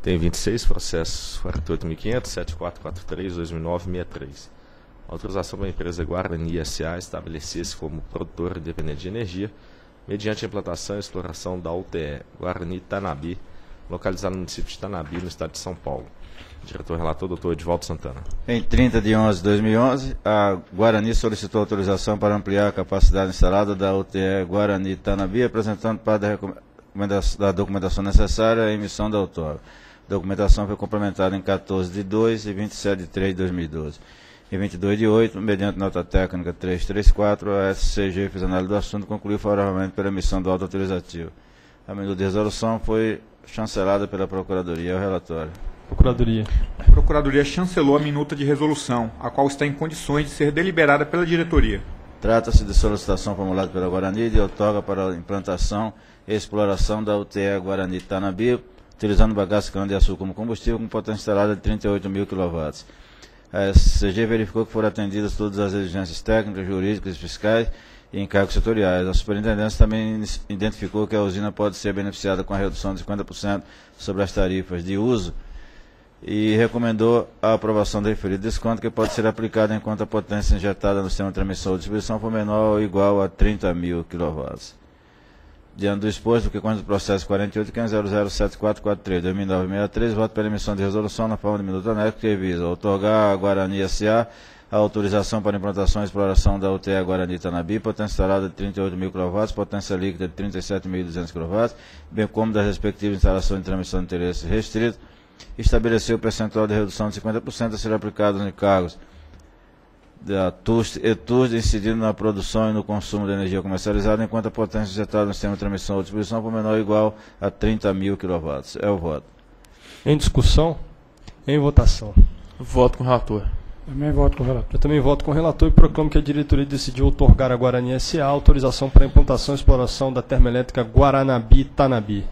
Tem 26 processos 48.500, 7443, 2009, 63. Autorização para a empresa Guarani S.A. estabelecer-se como produtora independente de energia, mediante a implantação e exploração da UTE Guarani Tanabi, localizada no município de Tanabi, no estado de São Paulo. Diretor relator, doutor Edvaldo Santana. Em 30 de 11 de 2011, a Guarani solicitou autorização para ampliar a capacidade instalada da UTE Guarani Tanabi, apresentando para a documentação necessária a emissão da outorga. Documentação foi complementada em 14 de 2 e 27 de 3 de 2012. Em 22 de 8, mediante nota técnica 334, a SCG fez análise do assunto e concluiu favoravelmente pela emissão do auto autorizativo. A minuta de resolução foi chancelada pela Procuradoria. É o relatório. Procuradoria. A Procuradoria chancelou a minuta de resolução, a qual está em condições de ser deliberada pela diretoria. Trata-se de solicitação formulada pela Guarani de outorga para a implantação e exploração da UTE Guarani Tanabi, utilizando bagaço cana-de-açúcar como combustível com potência instalada de 38 mil kW. A SCG verificou que foram atendidas todas as exigências técnicas, jurídicas e fiscais e encargos setoriais. A superintendência também identificou que a usina pode ser beneficiada com a redução de 50% sobre as tarifas de uso e recomendou a aprovação do referido desconto que pode ser aplicado enquanto a potência injetada no sistema de transmissão ou distribuição for menor ou igual a 30 mil kW. Diante do exposto, que consta do processo 48.500.7443, 2009-63, voto pela emissão de resolução na forma de minuto anexo que visa otorgar à Guarani S.A. a autorização para implantação e exploração da UTE Guarani Tanabi, potência instalada de 38 mil kW, potência líquida de 37.200 kW, bem como das respectivas instalações de transmissão de interesse restrito, estabeleceu o percentual de redução de 50% a ser aplicado nos encargos da TUST e TUST incidindo na produção e no consumo de energia comercializada, enquanto a potência injetada no sistema de transmissão ou distribuição for menor ou igual a 30 mil kW. É o voto. Em discussão? Em votação. Voto com o relator. Também voto com o relator. Eu também voto com o relator e proclamo que a diretoria decidiu otorgar a Guarani S.A. autorização para a implantação e exploração da termoelétrica Guaranabi-Tanabi.